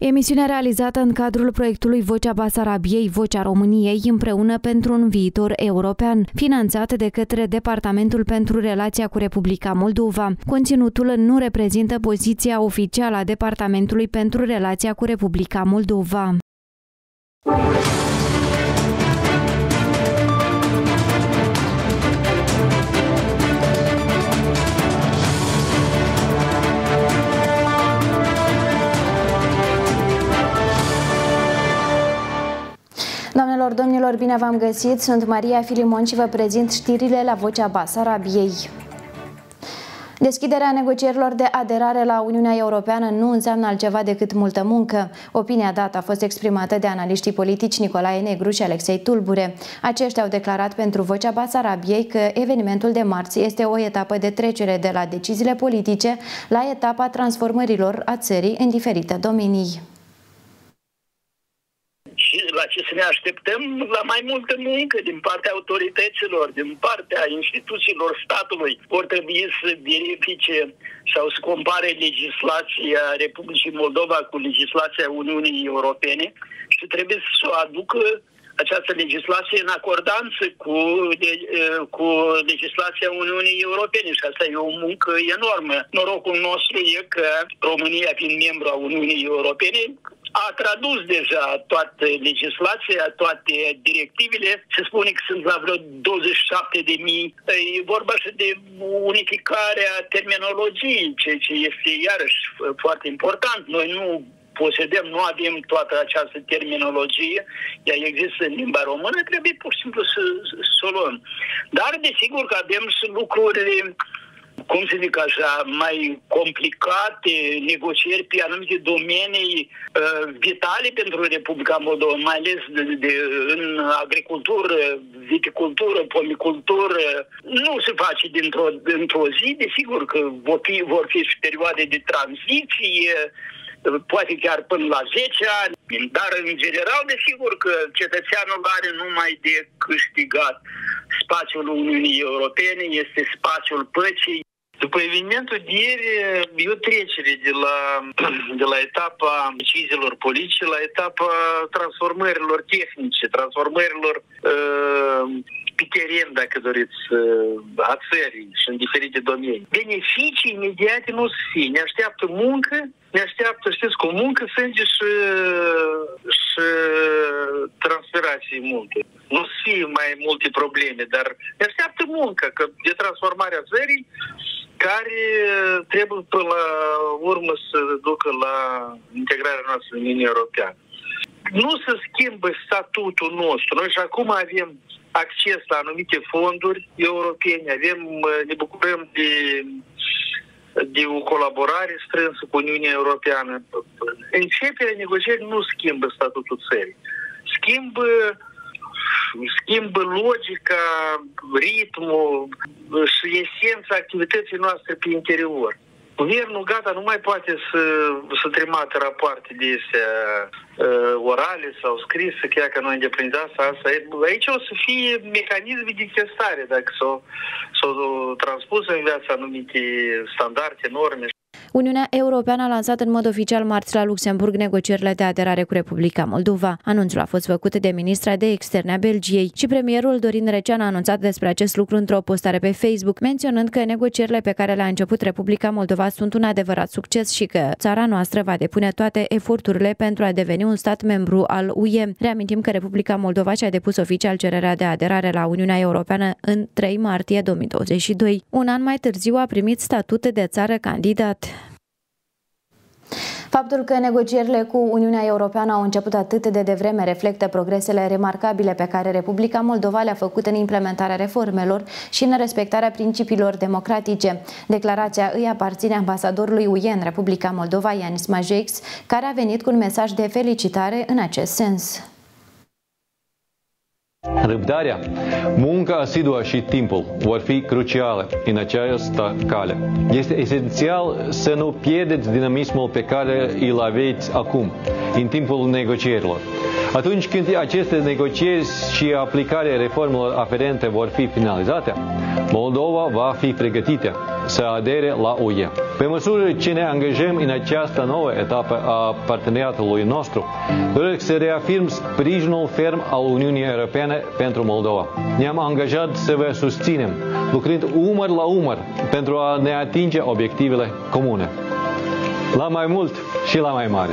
Emisiunea realizată în cadrul proiectului Vocea Basarabiei, Vocea României, împreună pentru un viitor european, finanțat de către Departamentul pentru Relația cu Republica Moldova. Conținutul nu reprezintă poziția oficială a Departamentului pentru Relația cu Republica Moldova. Doamnelor, domnilor, bine v-am găsit! Sunt Maria Filimon și vă prezint știrile la Vocea Basarabiei. Deschiderea negocierilor de aderare la Uniunea Europeană nu înseamnă altceva decât multă muncă. Opinia dată a fost exprimată de analiștii politici Nicolae Negru și Alexei Tulbure. Aceștia au declarat pentru Vocea Basarabiei că evenimentul de marți este o etapă de trecere de la deciziile politice la etapa transformărilor a țării în diferite domenii și la ce să ne așteptăm la mai multă muncă din partea autorităților, din partea instituțiilor statului. Vor trebui să verifice sau să compare legislația Republicii Moldova cu legislația Uniunii Europene și trebuie să o aducă această legislație în acordanță cu, de, cu legislația Uniunii Europene și asta e o muncă enormă. Norocul nostru e că România, fiind membru a Uniunii Europene, a tradus deja toată legislația, toate directivele. Se spune că sunt la vreo 27 de mii. E vorba și de unificarea terminologiei, ceea ce este iarăși foarte important. Noi nu posedăm, nu avem toată această terminologie, ea există în limba română, trebuie pur și simplu să, să o luăm. Dar desigur că avem și lucruri cum să zic așa, mai complicate negocieri pe anumite domenii uh, vitale pentru Republica Moldova, mai ales de, de, în agricultură, viticultură, pomicultură. Nu se face dintr-o, dintr-o zi, desigur că vor fi, vor fi și perioade de tranziție, poate chiar până la 10 ani, dar în general, desigur că cetățeanul are numai de câștigat. Spațiul Uniunii Europene este spațiul păcii, după evenimentul de ieri, e o trecere de la, de la etapa deciziilor politice la etapa transformărilor tehnice, transformărilor uh, pe teren, dacă doriți, uh, a țării și în diferite domenii. Beneficii imediate nu să fie. Ne așteaptă muncă, ne așteaptă, știți, cu muncă, sânge și, și transferații multe. Nu să fie mai multe probleme, dar ne așteaptă muncă, că de transformarea țării care trebuie până la urmă să ducă la integrarea noastră în Uniunea Europeană. Nu se schimbă statutul nostru. Noi și acum avem acces la anumite fonduri europene, avem, ne bucurăm de, de o colaborare strânsă cu Uniunea Europeană. Începerea negocierii nu schimbă statutul țării. Schimbă schimbă logica, ritmul și esența activității noastre pe interior. Guvernul gata nu mai poate să, să trimate rapoarte de astea uh, orale sau scrise, chiar că noi îndeplinim asta, asta. Aici o să fie mecanisme de testare, dacă s-au s-o transpus în viața anumite standarde, norme. Uniunea Europeană a lansat în mod oficial marți la Luxemburg negocierile de aderare cu Republica Moldova. Anunțul a fost făcut de ministra de externe a Belgiei și premierul Dorin Recean a anunțat despre acest lucru într-o postare pe Facebook, menționând că negocierile pe care le-a început Republica Moldova sunt un adevărat succes și că țara noastră va depune toate eforturile pentru a deveni un stat membru al UE. Reamintim că Republica Moldova și-a depus oficial cererea de aderare la Uniunea Europeană în 3 martie 2022. Un an mai târziu a primit statut de țară candidat. Faptul că negocierile cu Uniunea Europeană au început atât de devreme reflectă progresele remarcabile pe care Republica Moldova le-a făcut în implementarea reformelor și în respectarea principiilor democratice. Declarația îi aparține ambasadorului UE în Republica Moldova, Ianis Majeix, care a venit cu un mesaj de felicitare în acest sens. Răbdarea, munca asiduă și timpul vor fi cruciale în această cale. Este esențial să nu pierdeți dinamismul pe care îl aveți acum, în timpul negocierilor. Atunci când aceste negocieri și aplicarea reformelor aferente vor fi finalizate, Moldova va fi pregătită să adere la UE. Pe măsură ce ne angajăm în această nouă etapă a parteneriatului nostru, doresc să reafirm sprijinul ferm al Uniunii Europene pentru Moldova. Ne-am angajat să vă susținem, lucrând umăr la umăr pentru a ne atinge obiectivele comune. La mai mult și la mai mare!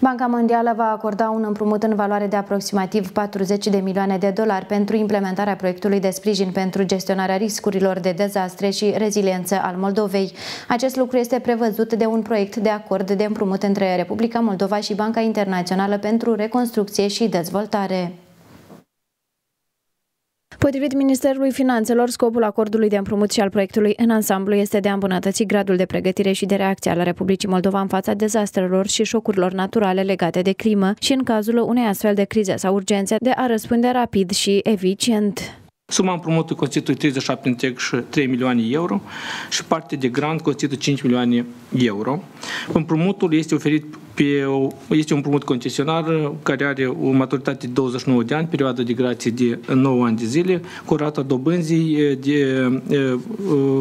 Banca Mondială va acorda un împrumut în valoare de aproximativ 40 de milioane de dolari pentru implementarea proiectului de sprijin pentru gestionarea riscurilor de dezastre și reziliență al Moldovei. Acest lucru este prevăzut de un proiect de acord de împrumut între Republica Moldova și Banca Internațională pentru Reconstrucție și Dezvoltare. Potrivit Ministerului Finanțelor, scopul acordului de împrumut și al proiectului în ansamblu este de a îmbunătăți gradul de pregătire și de reacție al Republicii Moldova în fața dezastrelor și șocurilor naturale legate de climă și în cazul unei astfel de crize sau urgențe de a răspunde rapid și eficient. Suma împrumutului constituie 37,3 milioane euro și parte de grant constituie 5 milioane euro. Împrumutul este oferit pe o, este un împrumut concesionar care are o maturitate de 29 de ani, perioada de grație de 9 ani de zile, cu rata dobânzii de,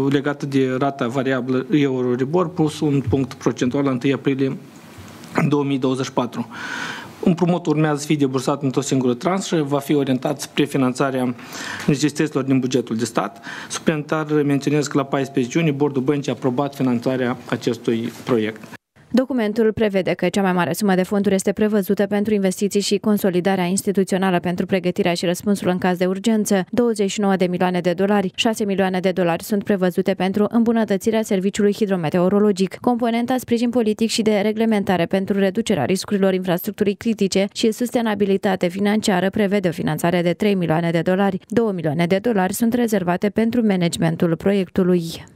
legată de rata variabilă Euroribor plus un punct procentual la 1 aprilie 2024. Împrumutul urmează să fie debursat într-o singură tranșă, va fi orientat spre finanțarea necesităților din bugetul de stat. Suplimentar menționez că la 14 iunie Bordul Băncii a aprobat finanțarea acestui proiect. Documentul prevede că cea mai mare sumă de fonduri este prevăzută pentru investiții și consolidarea instituțională pentru pregătirea și răspunsul în caz de urgență, 29 de milioane de dolari, 6 milioane de dolari sunt prevăzute pentru îmbunătățirea serviciului hidrometeorologic, componenta sprijin politic și de reglementare pentru reducerea riscurilor infrastructurii critice și sustenabilitate financiară prevede o finanțare de 3 milioane de dolari, 2 milioane de dolari sunt rezervate pentru managementul proiectului.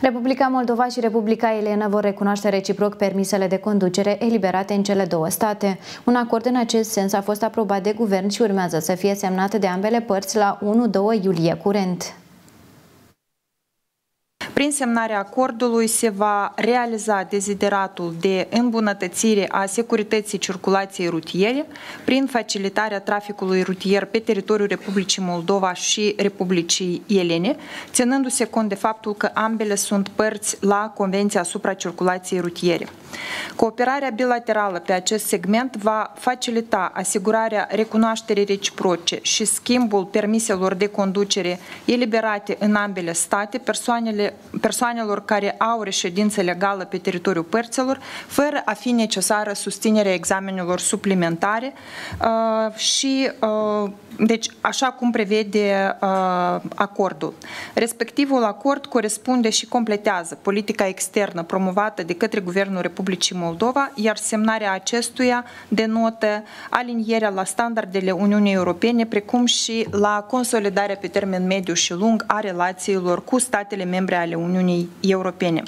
Republica Moldova și Republica Elena vor recunoaște reciproc permisele de conducere eliberate în cele două state. Un acord în acest sens a fost aprobat de guvern și urmează să fie semnat de ambele părți la 1-2 iulie curent. Prin semnarea acordului se va realiza dezideratul de îmbunătățire a securității circulației rutiere prin facilitarea traficului rutier pe teritoriul Republicii Moldova și Republicii Elene, ținându-se cont de faptul că ambele sunt părți la Convenția asupra circulației rutiere. Cooperarea bilaterală pe acest segment va facilita asigurarea recunoașterii reciproce și schimbul permiselor de conducere eliberate în ambele state persoanele, persoanelor care au reședință legală pe teritoriul părților, fără a fi necesară susținerea examenelor suplimentare uh, și uh, deci, așa cum prevede uh, acordul. Respectivul acord corespunde și completează politica externă promovată de către Guvernul Republicii Moldova, iar semnarea acestuia denotă alinierea la standardele Uniunii Europene, precum și la consolidarea pe termen mediu și lung a relațiilor cu statele membre ale Uniunii Europene.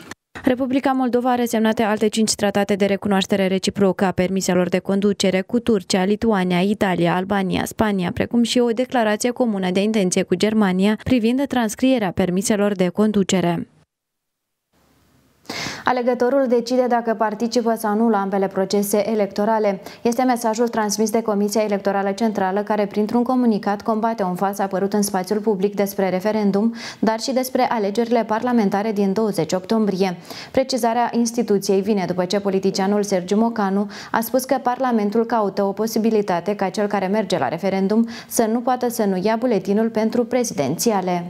Republica Moldova are semnate alte cinci tratate de recunoaștere reciprocă a permiselor de conducere cu Turcia, Lituania, Italia, Albania, Spania, precum și o declarație comună de intenție cu Germania privind transcrierea permiselor de conducere. Alegătorul decide dacă participă sau nu la ambele procese electorale. Este mesajul transmis de Comisia Electorală Centrală, care printr-un comunicat combate un fals apărut în spațiul public despre referendum, dar și despre alegerile parlamentare din 20 octombrie. Precizarea instituției vine după ce politicianul Sergiu Mocanu a spus că Parlamentul caută o posibilitate ca cel care merge la referendum să nu poată să nu ia buletinul pentru prezidențiale.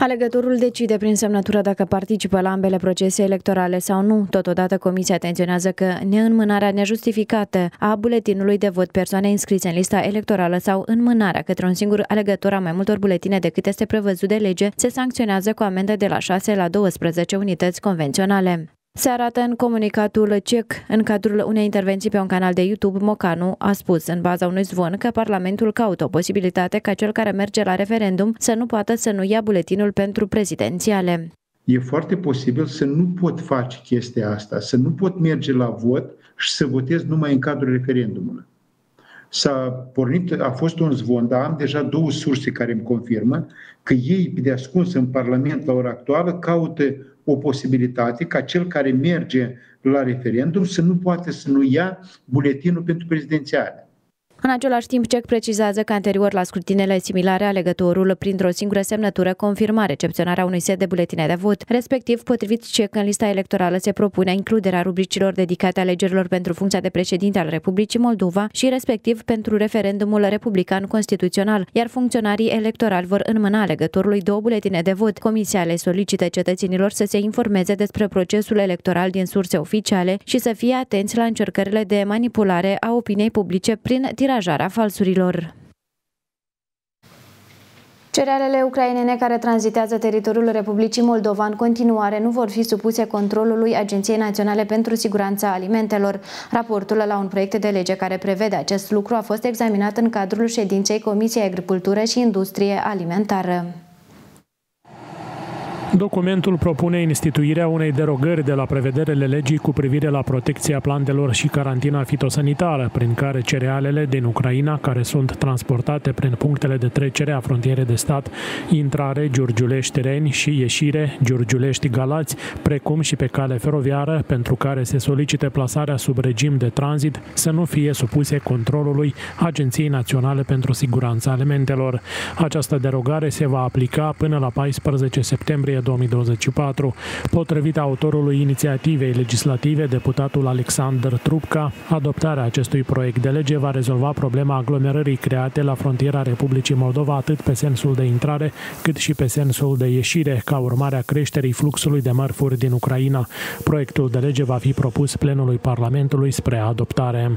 Alegătorul decide prin semnătură dacă participă la ambele procese electorale sau nu. Totodată, Comisia atenționează că neînmânarea nejustificată a buletinului de vot persoane înscrise în lista electorală sau înmânarea către un singur alegător a mai multor buletine decât este prevăzut de lege se sancționează cu amendă de la 6 la 12 unități convenționale. Se arată în comunicatul CEC, în cadrul unei intervenții pe un canal de YouTube, Mocanu a spus în baza unui zvon că Parlamentul caută o posibilitate ca cel care merge la referendum să nu poată să nu ia buletinul pentru prezidențiale. E foarte posibil să nu pot face chestia asta, să nu pot merge la vot și să votez numai în cadrul referendumului. S-a pornit, a fost un zvon, dar am deja două surse care îmi confirmă că ei, de ascuns în Parlament la ora actuală, caută o posibilitate ca cel care merge la referendum să nu poate să nu ia buletinul pentru prezidențiale. În același timp, CEC precizează că anterior la scrutinele similare, alegătorul, printr-o singură semnătură, confirma recepționarea unui set de buletine de vot. Respectiv, potrivit CEC, în lista electorală se propune includerea rubricilor dedicate alegerilor pentru funcția de președinte al Republicii Moldova și respectiv pentru referendumul republican constituțional, iar funcționarii electorali vor înmâna alegătorului două buletine de vot. Comisia le solicită cetățenilor să se informeze despre procesul electoral din surse oficiale și să fie atenți la încercările de manipulare a opiniei publice prin tirajarea falsurilor. Cerealele ucrainene care tranzitează teritoriul Republicii Moldova în continuare nu vor fi supuse controlului Agenției Naționale pentru Siguranța Alimentelor. Raportul la un proiect de lege care prevede acest lucru a fost examinat în cadrul ședinței Comisiei Agricultură și Industrie Alimentară. Documentul propune instituirea unei derogări de la prevederile legii cu privire la protecția plantelor și carantina fitosanitară, prin care cerealele din Ucraina, care sunt transportate prin punctele de trecere a frontierei de stat, intrare Giurgiulești-Reni și ieșire Giurgiulești-Galați, precum și pe cale feroviară, pentru care se solicite plasarea sub regim de tranzit, să nu fie supuse controlului Agenției Naționale pentru Siguranța Alimentelor. Această derogare se va aplica până la 14 septembrie 2024. Potrivit autorului inițiativei legislative, deputatul Alexander Trupca, adoptarea acestui proiect de lege va rezolva problema aglomerării create la frontiera Republicii Moldova atât pe sensul de intrare cât și pe sensul de ieșire, ca urmare a creșterii fluxului de mărfuri din Ucraina. Proiectul de lege va fi propus plenului Parlamentului spre adoptare.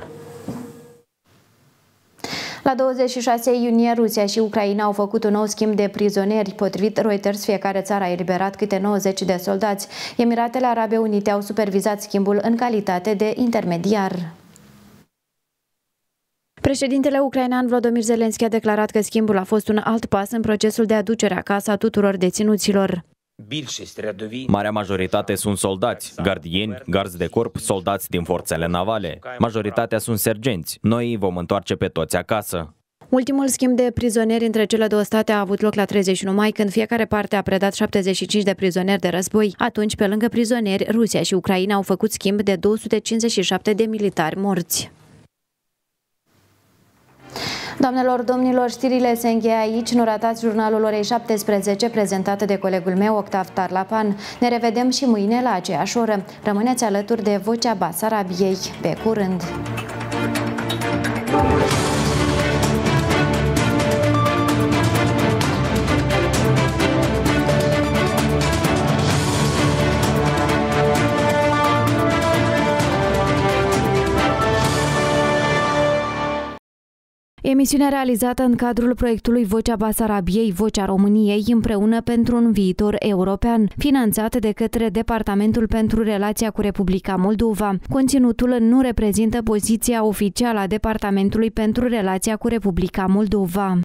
La 26 iunie, Rusia și Ucraina au făcut un nou schimb de prizonieri. Potrivit Reuters, fiecare țară a eliberat câte 90 de soldați. Emiratele Arabe Unite au supervizat schimbul în calitate de intermediar. Președintele ucrainean Volodymyr Zelensky a declarat că schimbul a fost un alt pas în procesul de aducere acasă a tuturor deținuților. Marea majoritate sunt soldați, gardieni, garzi de corp, soldați din forțele navale. Majoritatea sunt sergenți. Noi vom întoarce pe toți acasă. Ultimul schimb de prizonieri între cele două state a avut loc la 31 mai, când fiecare parte a predat 75 de prizonieri de război. Atunci, pe lângă prizonieri, Rusia și Ucraina au făcut schimb de 257 de militari morți. Doamnelor, domnilor, știrile se încheie aici. Nu ratați jurnalul orei 17, prezentat de colegul meu, Octav Tarlapan. Ne revedem și mâine la aceeași oră. Rămâneți alături de Vocea Basarabiei. Pe curând! Emisiunea realizată în cadrul proiectului Vocea Basarabiei, Vocea României, împreună pentru un viitor european, finanțat de către Departamentul pentru Relația cu Republica Moldova. Conținutul nu reprezintă poziția oficială a Departamentului pentru Relația cu Republica Moldova.